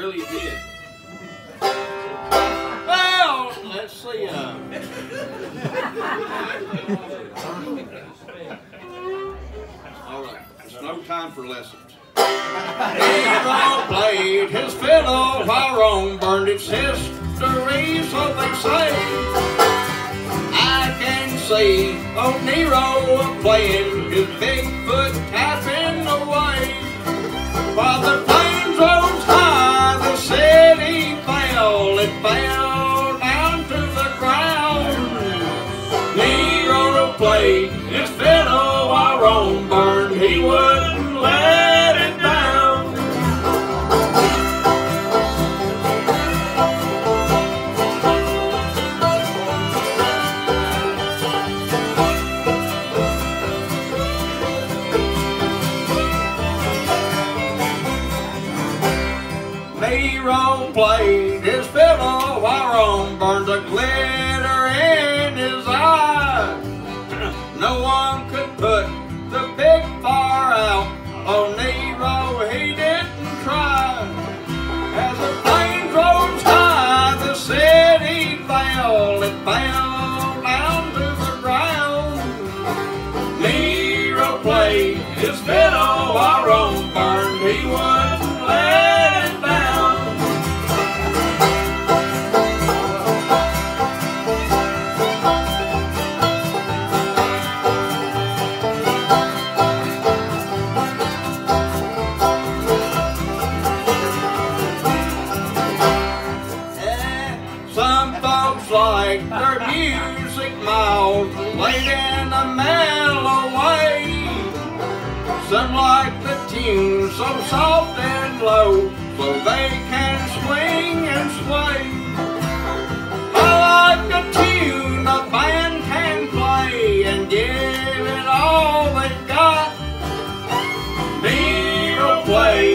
really did. Well, let's see. Uh, all right, it's no time for lessons. Nero played his fiddle while Rome burned its history, so they say. I can see old Nero playing his Bigfoot tapping away. Rome burned, he wouldn't let it down. Nero played his fiddle while Rome burned the glitter in his eye. No one could put the big fire out. Oh, Nero, he didn't cry. As the plane rose high, the city fell. It fell Folks like their music mild, played in a mellow way. Some like the tune so soft and low, so they can swing and sway. I like a tune a band can play and give it all they've got. Nero play